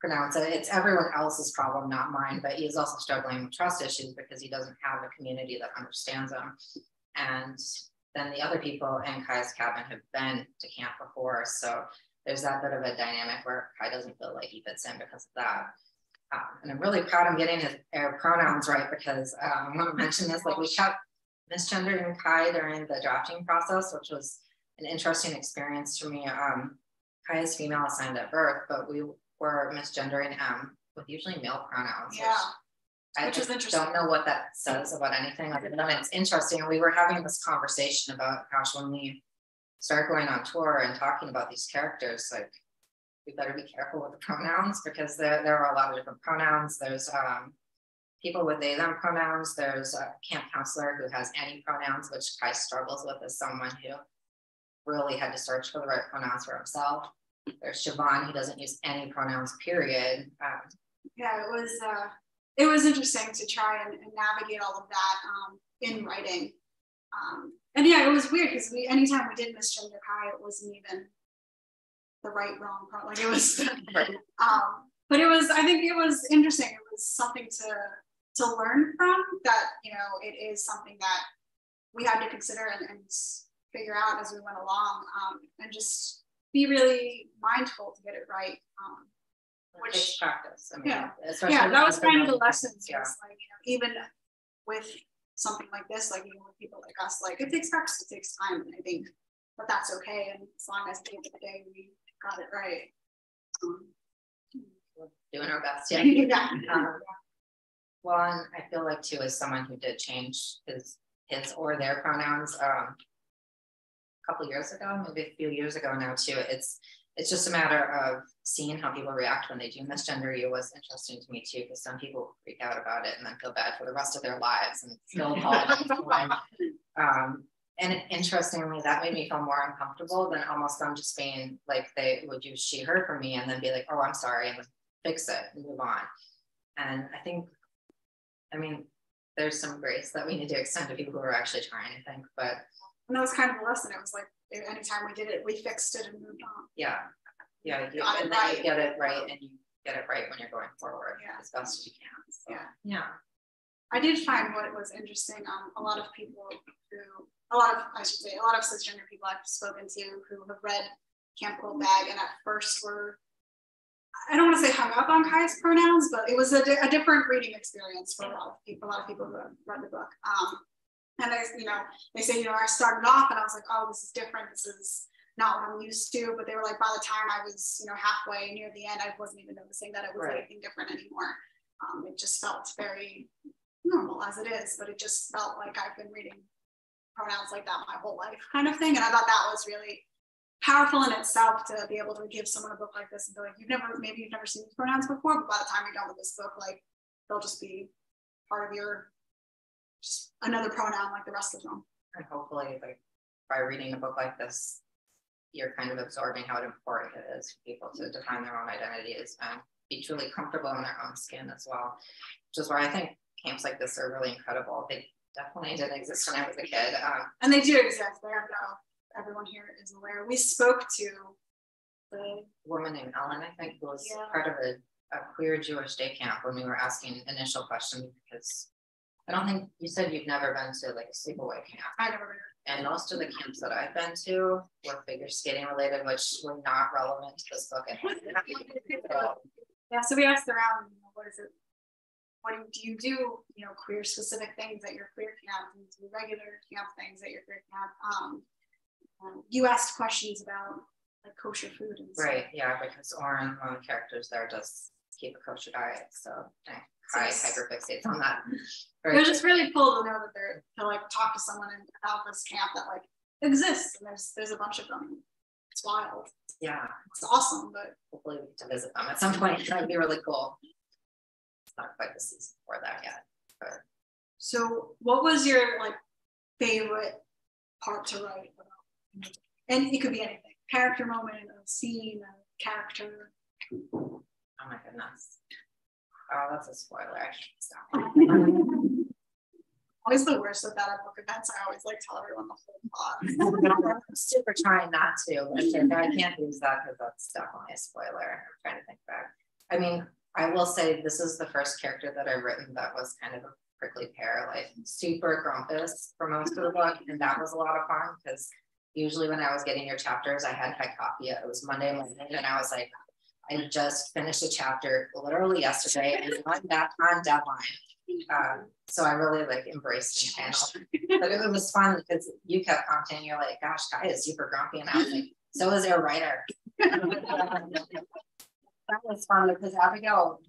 pronounce it. It's everyone else's problem, not mine. But he's also struggling with trust issues because he doesn't have a community that understands him. And then the other people in Kai's cabin have been to camp before. So there's that bit of a dynamic where Kai doesn't feel like he fits in because of that. Um, and I'm really proud I'm getting his pronouns right because um, I want to mention this, like we kept misgendering Kai during the drafting process, which was an interesting experience for me. Um, Kai is female assigned at birth, but we were misgendering um, with usually male pronouns. Yeah. I Which is interesting. don't know what that says about anything other than it's interesting. We were having this conversation about gosh, when we start going on tour and talking about these characters, like we better be careful with the pronouns because there, there are a lot of different pronouns. There's um, people with they them pronouns. There's a camp counselor who has any pronouns, which Kai struggles with as someone who really had to search for the right pronouns for himself. There's Siobhan who doesn't use any pronouns, period. Um, yeah, it was uh, it was interesting to try and, and navigate all of that um, in writing. Um, and yeah, it was weird because we anytime we did misgender Kai, it wasn't even the right wrong part. Like it was, um, but it was. I think it was interesting. It was something to to learn from. That you know, it is something that we had to consider and, and figure out as we went along, um, and just be really mindful to get it right. Um, which practice. I mean, yeah, yeah, that was kind of the lessons. Yeah. like you know, even with something like this, like even with people like us, like it takes practice, it takes time, I think, but that's okay. And as long as at the end of the day we got it right, um, doing our best. Yeah. yeah. Um, one, I feel like too, as someone who did change his his or their pronouns um, a couple years ago, maybe a few years ago now too. It's it's just a matter of seeing how people react when they do misgender you was interesting to me too, because some people freak out about it and then feel bad for the rest of their lives and still um, and interestingly, that made me feel more uncomfortable than almost them just being like they would use she, her for me and then be like, oh, I'm sorry, and fix it and move on. And I think, I mean, there's some grace that we need to extend to people who are actually trying, I think, but. And that was kind of a lesson. It was like, anytime we did it, we fixed it and moved on. Yeah. Yeah. You, Got and then right. you get it right and you get it right when you're going forward yeah. as best as you can. So, yeah. Yeah. I did find what was interesting. Um, a lot of people who, a lot of, I should say, a lot of cisgender people I've spoken to who have read Camp Quiltbag and at first were, I don't want to say hung up on Kai's pronouns, but it was a, di- a different reading experience for a lot of people, a lot of people who have read the book. Um, and they, you know, they say, you know, I started off and I was like, oh, this is different. This is not what I'm used to. But they were like, by the time I was, you know, halfway near the end, I wasn't even noticing that it was right. anything different anymore. Um, it just felt very normal as it is, but it just felt like I've been reading pronouns like that my whole life, kind of thing. And I thought that was really powerful in itself to be able to give someone a book like this and be like, you've never, maybe you've never seen these pronouns before, but by the time you're done with this book, like they'll just be part of your just another pronoun like the rest of them. And hopefully, like by reading a book like this, you're kind of absorbing how important it is for people to define their own identities and be truly comfortable in their own skin as well. Which is why I think camps like this are really incredible. They definitely didn't exist when I was a kid. Um, and they do exist. They have no, everyone here is aware. We spoke to the woman named Ellen, I think, who was yeah. part of a, a queer Jewish day camp when we were asking initial questions because I don't think you said you've never been to like a sleepaway camp. I never been. And most of the camps that I've been to were figure skating related, which were not relevant to this book. Yeah, so we asked around, you know, what is it? What do you do? You know, queer specific things at your queer camp, and do regular camp things at your queer camp. Um, um, you asked questions about like kosher food and stuff. right, yeah, because Oren, one of the characters there, does keep a kosher diet. So I I hyperfixates on that. It was just really cool to know that they're to like talk to someone in about this camp that like exists and there's there's a bunch of them. It's wild. yeah, It's awesome, but hopefully we get to visit them at some point. That'd be really cool. It's not quite the season for that yet, but so what was your like favorite part to write about? And it could be anything. Character moment, a scene, a character. oh my goodness. Oh, that's a spoiler. I should stop. Always the worst with that at book events. I always like tell everyone the whole plot. I'm super trying not to, but I can't use that because that's definitely a spoiler. I'm trying to think back. I mean, I will say this is the first character that I've written that was kind of a prickly pear, like super grumpus for most of the book. And that was a lot of fun because usually when I was getting your chapters, I had high copy. It was Monday morning and I was like, I just finished a chapter literally yesterday and on that on deadline. Um, so I really like embraced the channel. But it was fun because you kept commenting, you're like, gosh, Kai is super grumpy. And I was like, so is their writer. that was fun because Abigail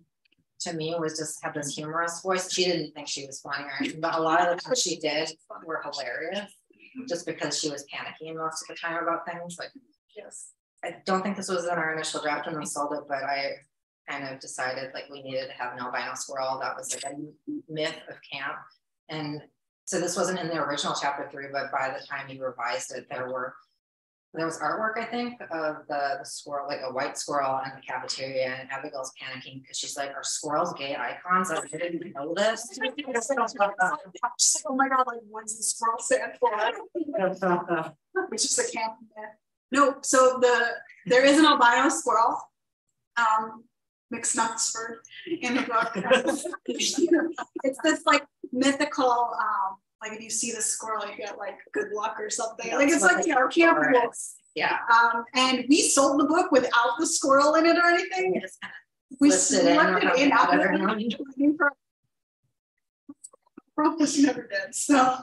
to me was just had this humorous voice. She didn't think she was funny or anything, but a lot of the things she did were hilarious just because she was panicking most of the time about things. Like, Yes. I don't think this was in our initial draft when we sold it, but I kind of decided like we needed to have an albino squirrel. That was like a myth of camp. And so this wasn't in the original chapter three, but by the time you revised it, there were there was artwork, I think, of the, the squirrel, like a white squirrel in the cafeteria, and Abigail's panicking because she's like, "Are squirrels gay icons? I didn't know this." Oh my god, like what's the squirrel stand for? Which is a camp myth. No, so the there is an albino squirrel, um, McSnutsford in the book. it's this like mythical, um, like if you see the squirrel, you get like good luck or something. Like it's like you know, camp books. Yeah. Um, and we sold the book without the squirrel in it or anything. We Slipped it in or slipped it in. I don't after- know. Probably never did. So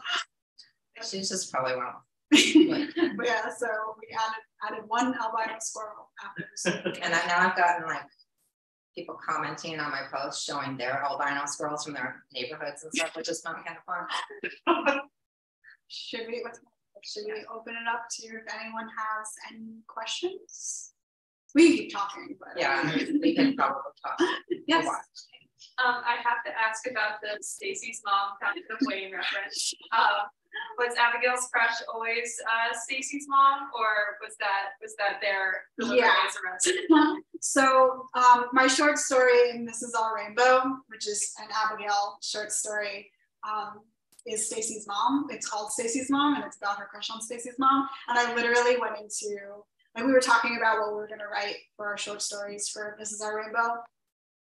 She's just probably one. but yeah, so we added added one albino squirrel after. And I, now I've gotten like people commenting on my posts showing their albino squirrels from their neighborhoods and stuff, which is fun, kind of fun. Should we should we open it up to if anyone has any questions? We can keep talking, but Yeah, we can probably talk. yes. Um, I have to ask about the Stacy's mom Fountains of Wayne reference. Uh, was Abigail's crush always uh, Stacy's mom, or was that was that their Yeah. So um, my short story, and This Is Our Rainbow, which is an Abigail short story, um, is Stacy's mom. It's called Stacy's mom, and it's about her crush on Stacy's mom. And I literally went into like we were talking about what we were gonna write for our short stories for This Is Our Rainbow.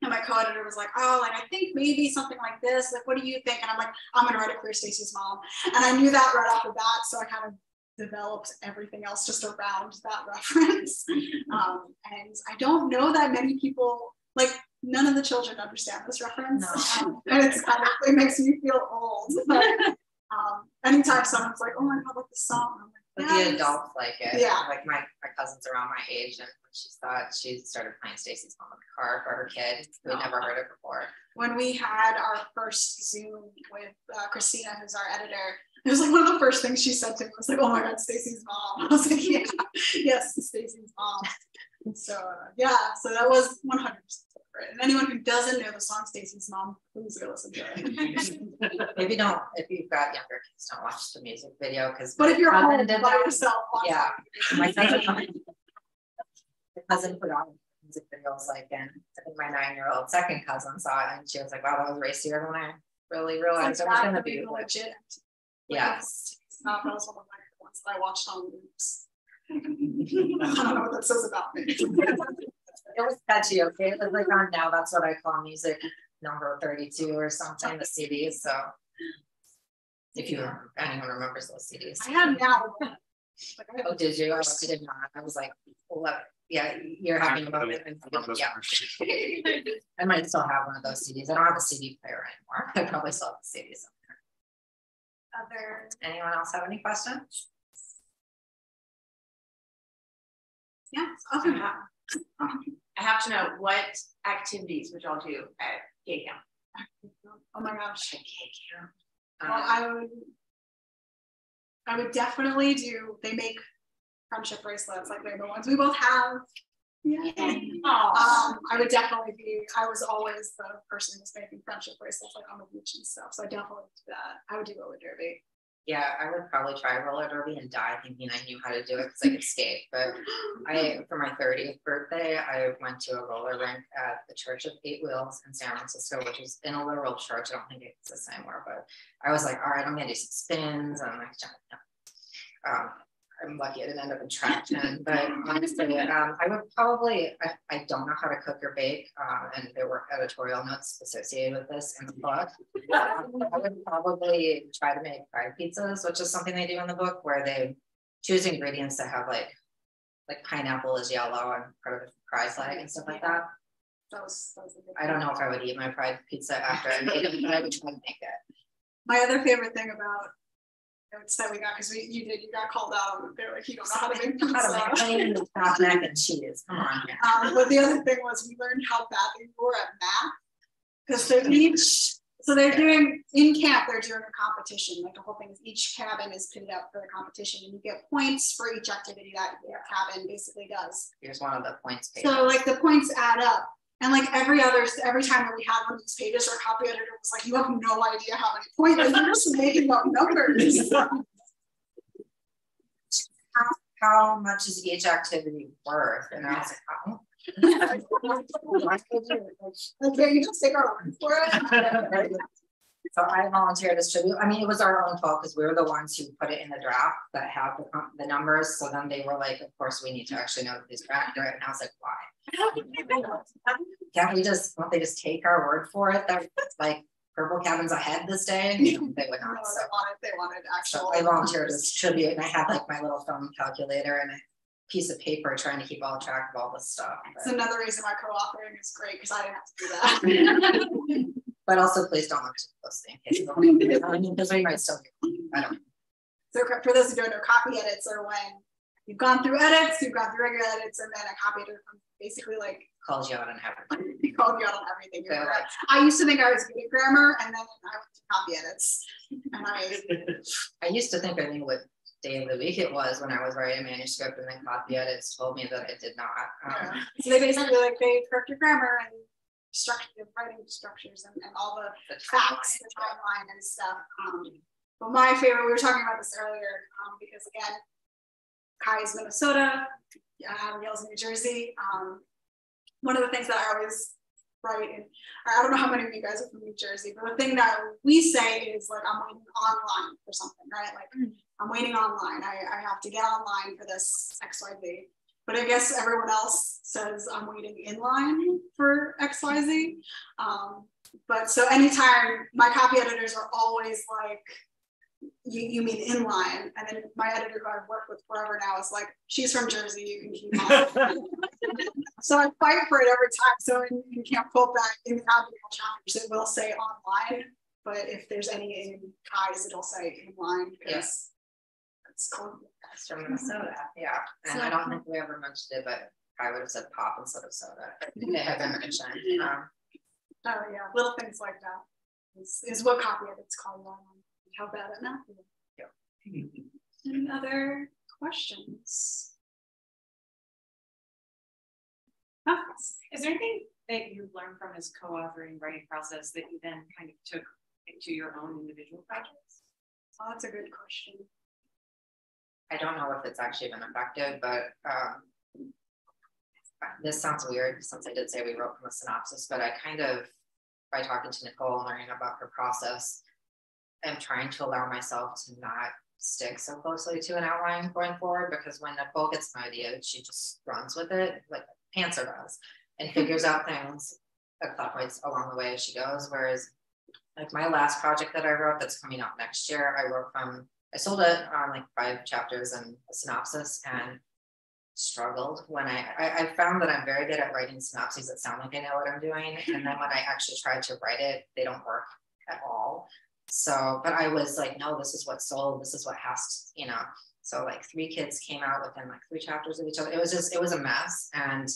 And my co-editor was like, oh, like I think maybe something like this. Like, what do you think? And I'm like, I'm gonna write a queer Stacy's mom. And I knew that right off the bat, so I kind of developed everything else just around that reference. Um, and I don't know that many people like none of the children understand this reference. No. Um, and it's kind of it makes me feel old. But um, anytime someone's like, oh my god, like the song, I'm But like, the adults like it. Yeah. Like my, my cousin's around my age and she saw it, she started playing Stacy's mom in the car for her kid who had never heard it before. when we had our first Zoom with uh, Christina, who's our editor, it was like one of the first things she said to me was like, "Oh my God, Stacy's mom." I was like, "Yeah, yes, Stacy's mom." So uh, yeah, so that was 100 percent And anyone who doesn't know the song Stacy's mom, please go listen to it. Maybe don't, if you've got younger kids, don't watch the music video because. but if you're home by yourself, Yeah. Cousin, put on music videos like, and I think my nine-year-old second cousin saw it and she was like, wow, that was racier than I really realized it was gonna be be. Like, legit. Yes. It's not that was one of my ones that I watched on loops. I don't know what that says about me. It was catchy, okay? It was like on now, that's what I call music number thirty-two or something, the CD, so If you anyone remembers those CDs. I have now. Oh, did you? I did not. I was like, well, yeah, you're having about it. Yeah. I might still have one of those CDs. I don't have a CD player anymore. I probably still have the CD somewhere. Other. Anyone else have any questions? Yeah, other than that. I have to know what activities would y'all do at gay camp? Oh my gosh. Um, Well, I would. I would definitely do. They make friendship bracelets like they're the ones we both have. Yeah. Um, I would definitely be. I was always the person who's making friendship bracelets like on the beach and stuff. So I definitely do that. I would do roller derby. Yeah, I would probably try roller derby and die thinking I knew how to do it because I could skate. But I, for my 30th birthday, I went to a roller rink at the Church of Eight Wheels in San Francisco, which is in a literal church. I don't think it's the same where, but I was like, all right, I'm gonna do some spins. And I'm like, um, I'm lucky I didn't end up in traction, but honestly, um, I would probably, I, I don't know how to cook or bake, um, and there were editorial notes associated with this in the book. I would probably try to make fried pizzas, which is something they do in the book where they choose ingredients that have like, like pineapple is yellow and part of the prize leg and stuff like that. That was, that was I don't know if I would eat my fried pizza after I made it, but I would try to make it. My other favorite thing about notes that we got because we you did you got called out. They're like you don't know how to make pizza. don't even mac and cheese, come on. Um, but the other thing was we learned how bad they were at math because they're each. So they're doing in camp. They're doing a competition. Like the whole thing is each cabin is pitted up for the competition, and you get points for each activity that your cabin basically does. Here's one of the points. So like the points add up. And like every other, every time that we had one of these pages, our copy editor was like, you have no idea how many points, you're just making up numbers. how, how much is each activity worth? And I was like, oh. Okay, you just take our word for it. So I volunteered as tribute. I mean, it was our own fault because we were the ones who put it in the draft that have the, the numbers. So then they were like, of course, we need to actually know that these are accurate. And I was like, why? Can't we just, won't they just take our word for it? That like purple cabins ahead this day? They would No, not. So they wanted, they wanted So actual. I volunteered as tribute and I had like my little phone calculator and a piece of paper trying to keep all track of all this stuff. It's another reason why co-authoring is great, because I didn't have to do that. but also please don't look too closely in case. I mean, because we might still, I don't. So for those who don't know, copy edits are when you've gone through edits, you've gone through regular edits, and then a copy editor basically like calls you out on everything. he called you out on everything. They're right. I used to think I was good at grammar, and then I went to copy edits, and I I used to think I knew what day of the week it was when I was writing a manuscript and then copy edits told me that I did not. Um, so they basically like they correct your grammar and structure writing structures and, and all the the facts, the timeline and stuff. Um, but my favorite, we were talking about this earlier, um, because again, Kai is Minnesota, uh, Abigail's New Jersey. Um, one of the things that I always write, and I don't know how many of you guys are from New Jersey, but the thing that we say is like, I'm waiting online for something, right? Like, I'm waiting online. I, I have to get online for this XYZ. But I guess everyone else says I'm waiting in line for XYZ. Um, but so anytime my copy editors are always like, you, you mean in line. And then my editor who I've worked with forever now is like, she's from Jersey, you can keep on. so I fight for it every time. So in, in Camp Quiltbag, in the Abigail chapters, it will say online. But if there's any in Kai's, it'll say in line. Yes. It's cool. That's from Minnesota, yeah. And I don't think we ever mentioned it, but I would have said pop instead of soda. They have been mentioned. Um, Oh yeah, little things like that is, is what copy edits call you on. How bad at math. you are. Any other questions? Huh. Is there anything that you learned from this co-authoring writing process that you then kind of took into your own individual projects? Oh, that's a good question. I don't know if it's actually been effective, but um, this sounds weird since I did say we wrote from a synopsis, but I kind of, by talking to Nicole and learning about her process, I'm trying to allow myself to not stick so closely to an outline going forward because when Nicole gets an idea, she just runs with it like pantser does and figures out things at plot points along the way as she goes. Whereas like my last project that I wrote that's coming out next year, I wrote from I sold it on like five chapters and a synopsis and struggled when I, I, I found that I'm very good at writing synopses that sound like I know what I'm doing. And then when I actually tried to write it, they don't work at all. So, but I was like, no, this is what sold, this is what has to, you know. So like three kids came out within like three chapters of each other. It was just, it was a mess. And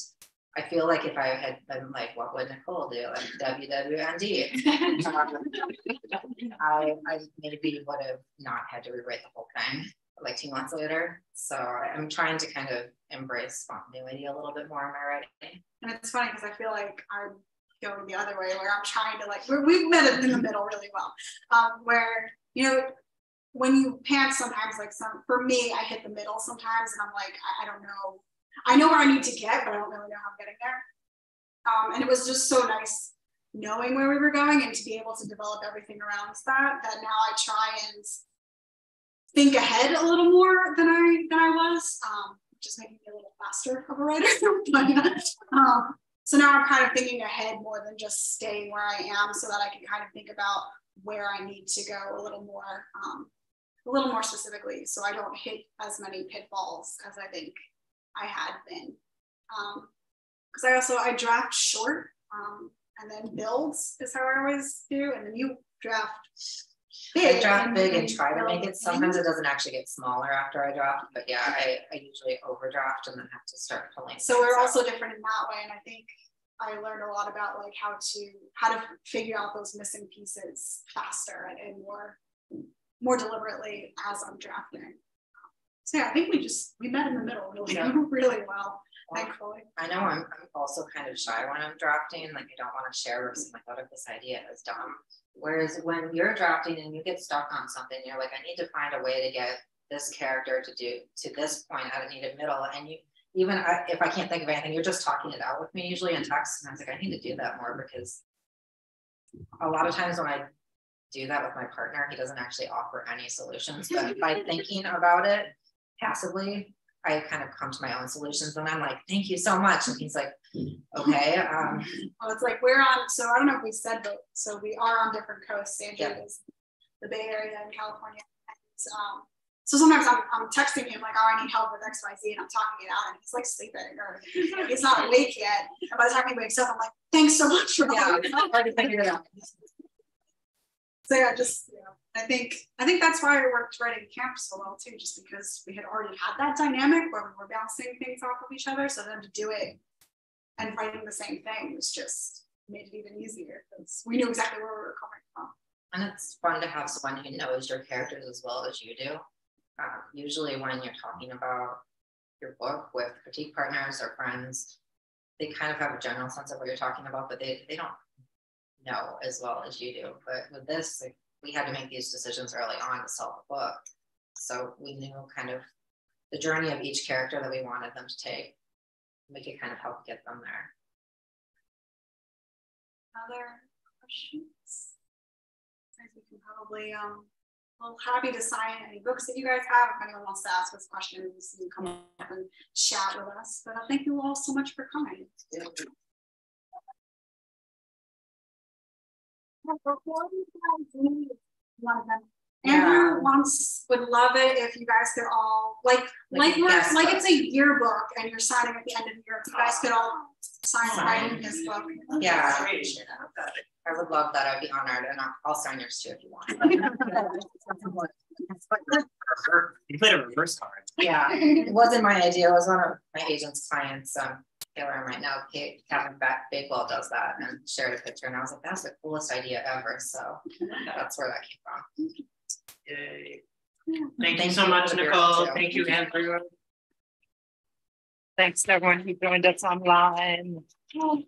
I feel like if I had been like, what would Nicole do? Like WWND. um, I, I maybe would have not had to rewrite the whole thing like two months later. So I'm trying to kind of embrace spontaneity a little bit more in my writing. And it's funny because I feel like I'm going the other way where I'm trying to like, we've met in the middle really well. Um, where, you know, when you pant sometimes like some, for me, I hit the middle sometimes and I'm like, I, I don't know. I know where I need to get, but I don't really know how I'm getting there. Um, and it was just so nice knowing where we were going and to be able to develop everything around that, that now I try and think ahead a little more than I than I was, um, just making me a little faster of a writer. but, um, so now I'm kind of thinking ahead more than just staying where I am, so that I can kind of think about where I need to go a little more, um, a little more specifically, so I don't hit as many pitfalls as I think I had been. Because um, I also I draft short um, and then builds is how I always do, and then you draft I draft big and try to make it. Sometimes it doesn't actually get smaller after I draft, but yeah, I, I usually overdraft and then have to start pulling. So we're also different in that way. And I think I learned a lot about like how to how to figure out those missing pieces faster and, and more more deliberately as I'm drafting. So yeah, I think we just we met in the middle really yeah. really well. Thankfully. I know I'm, I'm also kind of shy when I'm drafting. Like I don't want to share with like, what if this idea is dumb? Whereas when you're drafting and you get stuck on something, you're like, I need to find a way to get this character to do to this point at a needed middle. And you even I, if I can't think of anything, you're just talking it out with me usually in text. And I was like, I need to do that more because a lot of times when I do that with my partner, he doesn't actually offer any solutions. But by thinking about it passively, I kind of come to my own solutions and I'm like, thank you so much. And he's like, okay. Um, well, it's like we're on, so I don't know if we said, but so we are on different coasts. San Diego is the Bay Area in California. And, um, so sometimes I'm, I'm texting him like, oh, I need help with X, Y, Z, and I'm talking it out, and he's like sleeping or he's not awake yet. And by the time he wakes up, I'm like, thanks so much for yeah, already figured it out. So yeah, just I think I think that's why I worked writing camp so well too, just because we had already had that dynamic where we were bouncing things off of each other. So then to do it and writing the same thing was just made it even easier because we knew exactly where we were coming from. And it's fun to have someone who knows your characters as well as you do. Um, usually, when you're talking about your book with critique partners or friends, they kind of have a general sense of what you're talking about, but they, they don't know as well as you do. But with this, like, we had to make these decisions early on to sell the book. So we knew kind of the journey of each character that we wanted them to take. We could kind of help get them there. Other questions? I we can probably um well happy to sign any books that you guys have. If anyone wants to ask us questions, you come up and chat with us. But uh, thank you all so much for coming. Yeah. Andrew wants would love it if you guys could all like like like, like it's a yearbook and you're signing at the end of the year. If you guys could all sign right in his book. Yeah, I would love that. I'd be honored, and I'll, I'll sign yours too if you want. you played a reverse card. Yeah, it wasn't my idea. It was one of my agent's clients. Um, Taylor right now, Kate, Catherine Bakewell does that and shared a picture. And I was like, that's the coolest idea ever. So that's where that came from. Yay. Thank, Thank you so much, Nicole. Thank you, Andrew. Thanks to everyone who joined us online. Oh,